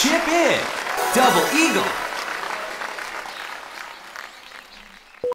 Chip in. Double Eagle.